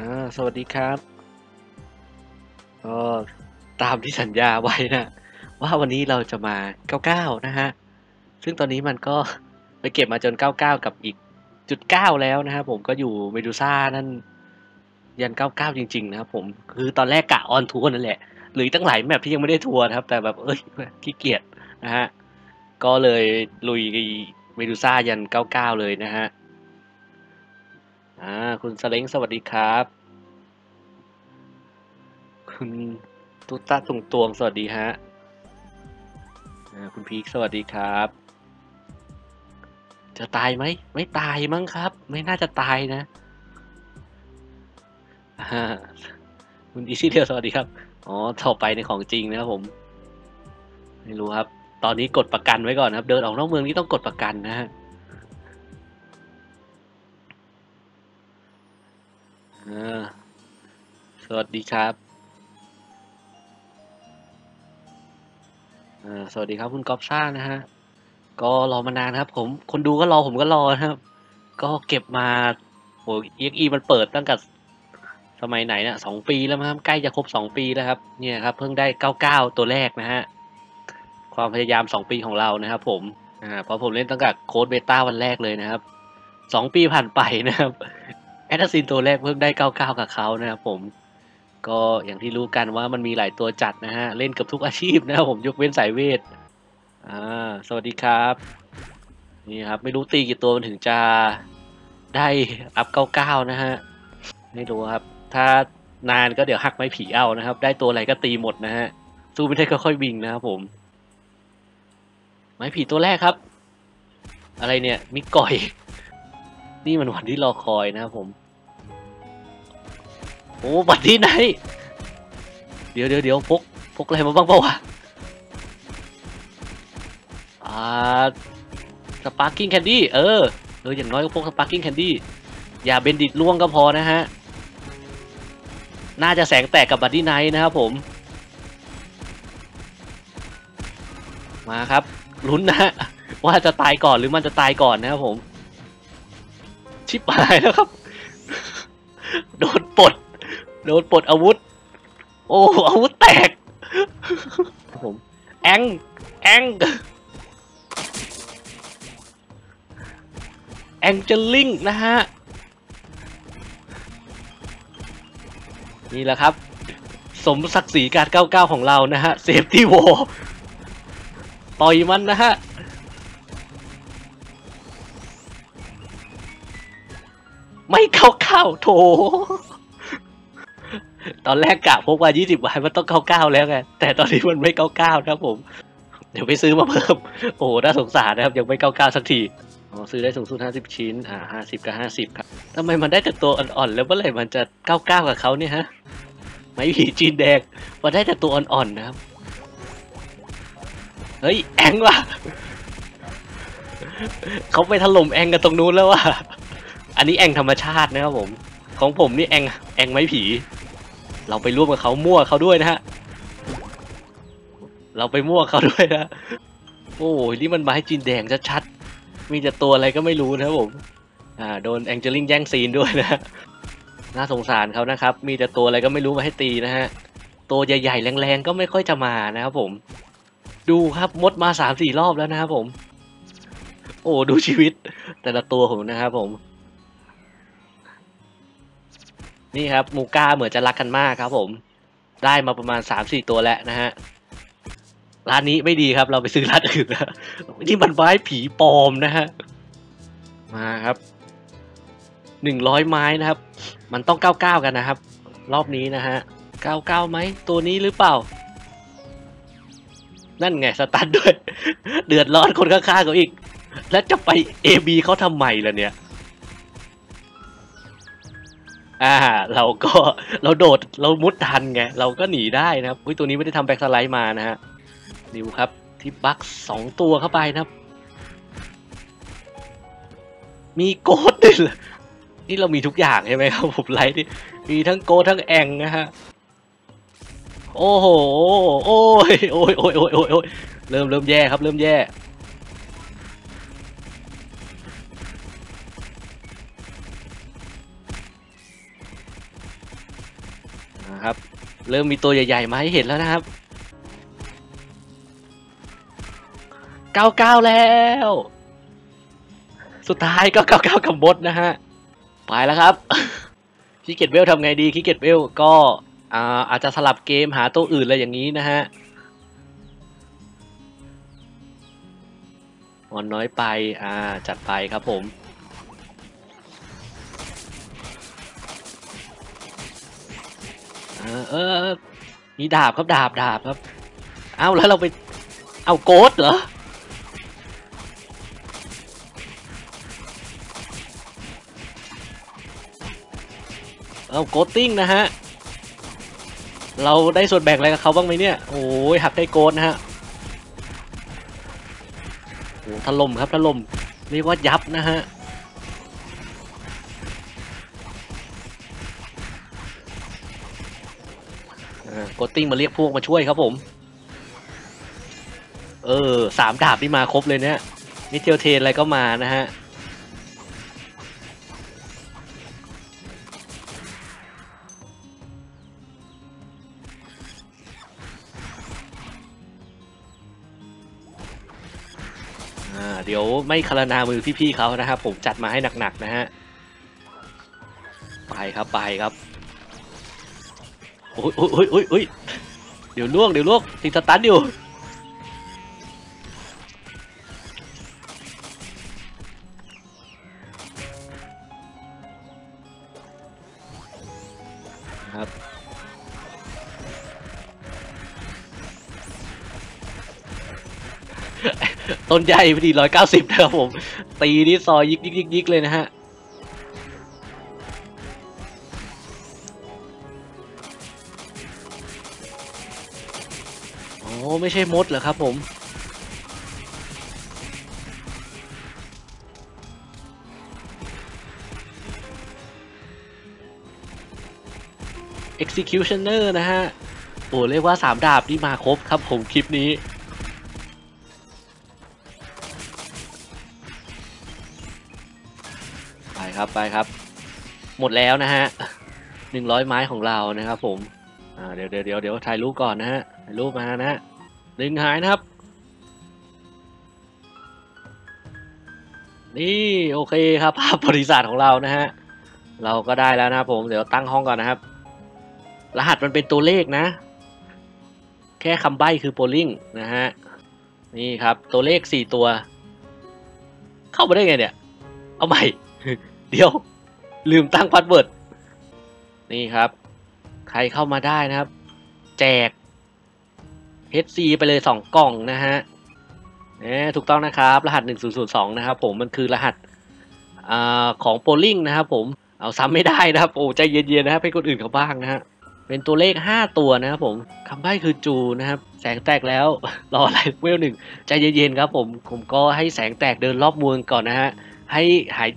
อ่าสวัสดีครับก็ตามที่สัญญาไว้นะ ว่าวันนี้เราจะมา 99 นะฮะ ซึ่งตอนนี้มันก็ไปเก็บมาจน 99 กับอีกจุด 9 แล้วนะครับผมก็อยู่เมดูซ่านั่น ยัน 99 จริง ๆ นะครับผมคือตอนแรกกะ on tour นั่นแหละ หรือตั้งหลาย map ที่ยังไม่ได้ทัวร์ครับ แต่แบบเอ้ยขี้เกียจนะฮะ ก็เลยลุยเมดูซ่ายัน 99 เลยนะฮะ อ่าคุณสเล้งสวัสดีครับ คุณตุ๊ตาตุงตวงสวัสดีฮะอ่าคุณพีคสวัสดีครับ จะตายไหมไม่ตายมั้งครับ ไม่น่าจะตายนะอ่าคุณอีซี่เดียวสวัสดีครับอ๋อต่อไปในของจริงนะครับผม ไม่รู้ครับ ตอนนี้กดประกันไว้ก่อนครับ เดินออกนอกเมืองนี่ต้องกดประกันนะฮะ สวัสดีครับ สวัสดีครับคุณก๊อฟซ่านะฮะ ก็รอมานานครับ ผม คนดูก็รอผมก็รอนะครับ ก็เก็บมาโอ้เอ็กอีมันเปิดตั้งแต่สมัยไหนเนี่ยสองปีแล้วครับ ใกล้จะครบสองปีแล้วครับ เนี่ยครับ เพิ่งได้เก้าเก้าตัวแรกนะฮะ ความพยายามสองปีของเรานะครับ ผม อ่า เพราะผมเล่นตั้งแต่ closed beta วันแรกเลยนะครับสองปีผ่านไปนะครับ แอสซินตัวแรกเพิ่งได้เก้าเก้ากับเขานะครับผม ก็อย่างที่รู้กันว่ามันมีหลายตัวจัดนะฮะ เล่นกับทุกอาชีพนะครับผมยกเว้นสายเวท อ่า สวัสดีครับ นี่ครับ ไม่รู้ตีกี่ตัวมันถึงจะได้ up เก้าเก้านะฮะ ไม่รู้ครับ ถ้านานก็เดี๋ยวหักไม้ผีเอานะครับ ได้ตัวอะไรก็ตีหมดนะฮะ สู้ไม่ได้ก็ค่อยวิ่งนะครับผม ไม้ผีตัวแรกครับ อะไรเนี่ย มิกก่อย นี่มันวันที่รอคอยนะครับผม โอ้บัตรที่ไหน เดี๋ยวเดี๋ยวเดี๋ยวพกพกอะไรมาบ้างเปล่าวะอ่าสปาร์กิ้งแคนดี้เออเอออย่างน้อยก็พกสปาร์กิ้งแคนดี้อย่าเบนดิตล่วงก็พอนะฮะ น่าจะแสงแตกกับบัตตี้ไนท์นะครับผม มาครับลุ้นนะฮะว่าจะตายก่อนหรือมันจะตายก่อนนะครับผม ชิบหายแล้วครับ โดนปลด โดนปลดอาวุธ โอ้อาวุธแตกครับผมแองแองแองเจลิงนะฮะ นี่แหละครับ สมศักดิ์ศรีการ 99 ของเรานะฮะ เซฟตี้โวต่อยมันนะฮะ ไม่เข้าเข้าโถ ตอนแรกกะพกมา20วันมันต้องเข้าเก้าแล้วไงแต่ตอนนี้มันไม่เข้าเก้านะครับผม เดี๋ยวไปซื้อมาเพิ่ม โอ้น่าสงสารนะครับ ยังไม่เข้าเก้าสักทีอ๋อซื้อได้สูงสุด50ชิ้น อ่า50กับ50ครับทำไมมันได้แต่ตัวอ่อนๆ แล้วเมื่อไหร่มันจะเก้าวๆกับเขาเนี่ยฮะ ไม่ผีจีนแดงมันได้แต่ตัวอ่อนๆนะครับ เฮ้ย แองว่ะเขาไปถล่มแองกันตรงนู้นแล้วว่ะ อันนี้แองธรรมชาตินะครับผม ของผมนี่แองแองไม้ผี เราไปร่วมกับเขามั่วเขาด้วยนะฮะ เราไปมั่วเขาด้วยนะ โอ้ยนี่มันไม้จีนแดงชัดๆ มีแต่ตัวอะไรก็ไม่รู้นะครับผม อ่า โดนแองเจลิงแย่งซีนด้วยนะน่าสงสารเขานะครับ มีแต่ตัวอะไรก็ไม่รู้มาให้ตีนะฮะ ตัวใหญ่ๆแรงๆก็ไม่ค่อยจะมานะครับผม ดูครับมดมาสามสี่รอบแล้วนะครับผม โอ้ดูชีวิตแต่ละตัวผมนะครับผม นี่ครับมูก้าเหมือนจะรักกันมากครับ ผม ได้มาประมาณสามสี่ตัวแล้วนะฮะร้านนี้ไม่ดีครับ เราไปซื้อร้านอื่นนะนี่มันไม้ผีปลอมนะฮะมาครับหนึ่งร้อยไม้นะครับ มันต้องเก้าเก้ากันนะครับ รอบนี้นะฮะเก้าเก้าไหมตัวนี้หรือเปล่า นั่นไงสตันด้วย เดือดร้อนคนข้างๆเขาอีก แล้วจะไป AB เขาทำไมล่ะเนี่ย อ่า เราก็เราโดดเรามุดทันไง เราก็หนีได้นะครับอุ้ยตัวนี้ไม่ได้ทำแบ็กสไลด์มานะฮะดิวครับที่บักสองตัวเข้าไปนะครับ มีโกดด้วยเหรอนี่เรามีทุกอย่างใช่ไหมครับผมไลท์นี่มีทั้งโกดทั้งแองนะฮะโอ้โหโอ้โอ้ยโอ้ยโอ้ยโอ้ยโอ้ยเริ่มเริ่มแย่ครับ เริ่มแย่ เริ่มมีตัวใหญ่ๆ มาให้เห็นแล้วนะครับเก้าเก้าแล้ว สุดท้ายก็เก้าเก้ากับบดนะฮะ ไปแล้วครับคิเกตเวลทำไงดีคิเกตเวลก็อาอาจจะสลับเกมหาตัวอื่นอะไรอย่างนี้นะฮะมอนน้อยไป อ่า จัดไปครับผม ออเออมีดาบครับดาบดาบครับ เอ้าแล้วเราไปเอาโกดเหรอเอาโกดติ้งนะฮะ เราได้ส่วนแบ่งอะไรกับเขาบ้างไหมเนี่ย โอ้ยหักได้โกดนะฮะโอ้ถล่มครับถล่มเรียกว่ายับนะฮะ กดติ้งมาเรียกพวกมาช่วยครับผม เออสามดาบนี่มาครบเลยเนี่ยมิเทลเทนอะไรก็มานะฮะอ่าเดี๋ยวไม่คารนามือพี่ๆเขานะครับผมจัดมาให้หนักๆนะฮะ ไปครับไปครับ โอ้ยโอ้ยโอ้ยโอ้ยโอ้ยเดี๋ยวล่วงเดี๋ยวล่วงติดสตันอยู่ครับต้นใหญ่พอดีร้อยเก้าสิบนะครับผม ตีนี่ซอยยิกยิกยิกยิกเลยนะฮะ ไม่ใช่มดเหรอครับผม executioner นะฮะ โอ้เรียกว่าสามดาบนี่มาครบครับผมคลิปนี้ไปครับไปครับ หมดแล้วนะฮะหนึ่งร้อยไม้ของเรานะครับผมเดี๋ยวเดี๋ยวเดี๋ยวเดี๋ยวถ่ายรูปก่อนนะฮะถ่ายรูปมานะฮะ หนึ่งหายนะครับ นี่โอเคครับภาพบริษัทของเรานะฮะเราก็ได้แล้วนะครับผมเดี๋ยวตั้งห้องก่อนนะครับ รหัสมันเป็นตัวเลขนะ แค่คำใบ้คือโปลิงนะฮะนี่ครับตัวเลขสี่ตัว เข้ามาได้ไงเนี่ย เอาใหม่ เดี๋ยว ลืมตั้ง password นี่ครับ ใครเข้ามาได้นะครับ แจก HC ไปเลยสองกล่องนะฮะน่ถูกต้องนะครับ รหัส 1002 นะครับผมมันคือรหัสอของโปริงนะครับผมเอาซ้ำไม่ได้นะครับโอ้ใจเย็นๆนะครับให้คนอื่นเขาบ้างนะฮะเป็นตัวเลข 5 ตัวนะครับผมคำใบ้คือจูนะครับ แสงแตกแล้วรออะไรเวลหนึ่งใจเย็นๆครับผมผมก็ให้แสงแตกเดินรอบมืองก่อนนะฮะให้หาย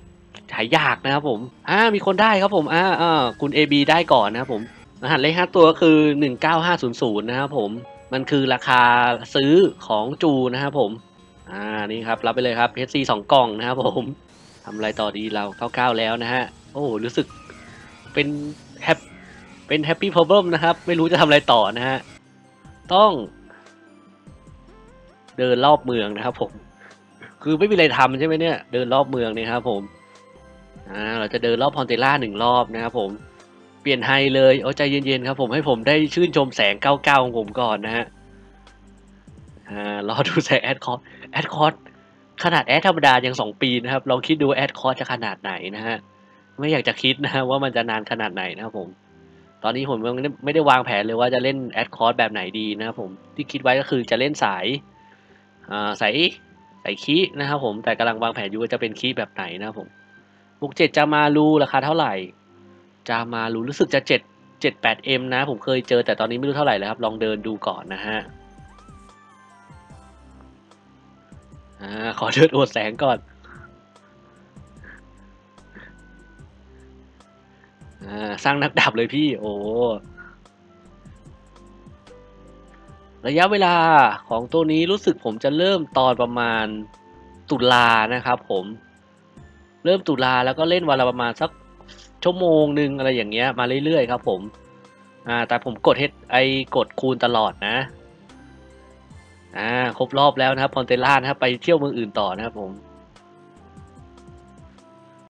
หายยากนะครับผมอ่ามีคนได้ครับผมอ่าอ่าคุณ AB ได้ก่อนนะครับผมรหัสเลขห้าตัวก็คือหนึ่งเก้าห้าศูนย์ศูนย์นะครับผม มันคือราคาซื้อของจูนะครับผม อ่านี่ครับรับไปเลยครับ HC สองกล่องนะครับผมทำอะไรต่อดีเราเก้าเก้าแล้วนะฮะ โอ้รู้สึกเป็นแฮปเป็นแฮปปี้พอ b เบินะครับ ไม่รู้จะทำอะไรต่อนะฮะ ต้อง เดินรอบเมืองนะครับผม คือไม่มีอะไรทำใช่ไหมเนี่ย เดินรอบเมืองเนี่ยครับผม อ่าเราจะเดินรอบพอนเตล่าหนึ่งรอบนะครับผม เปลี่ยนไฮเลยเอาใจเย็นๆครับผมให้ผมได้ชื่นชมแสงเก้าเก้าของผมก่อนนะฮะอ่ารอดูแสงแอดคอร์แอดคอร์ขนาดแอดธรรมดายังสองปีนะครับ ลองคิดดูแอดคอร์จะขนาดไหนนะฮะ ไม่อยากจะคิดนะฮะว่ามันจะนานขนาดไหนนะครับผม ตอนนี้ผมยังไม่ได้วางแผนเลยว่าจะเล่นแอดคอร์แบบไหนดีนะครับผมที่คิดไว้ก็คือจะเล่นสายอ่าสายสายคีนะครับผมแต่กำลังวางแผนอยู่ว่าจะเป็นคีแบบไหนนะครับผมบุกเจ็ดจะมารูราคาเท่าไหร่ จะมารู้รู้สึกจะเจ็ดเจ็ดแปดเอ็มนะ ผมเคยเจอแต่ตอนนี้ไม่รู้เท่าไหร่แล้วครับ ลองเดินดูก่อนนะฮะอ่าขอเดินอวดแสงก่อนอ่าสร้างนักดับเลยพี่ โอ้ระยะเวลาของตัวนี้รู้สึกผมจะเริ่มตอนประมาณตุลานะครับผม เริ่มตุลาแล้วก็เล่นวันละประมาณสัก ชั่วโมงหนึ่งอะไรอย่างเงี้ยมาเรื่อยๆครับผมอ่าแต่ผมกดเฮดไอกดคูณตลอดนะอ่าครบรอบแล้วนะครับพอนเตล่านะครับไปเที่ยวเมืองอื่นต่อนะครับผม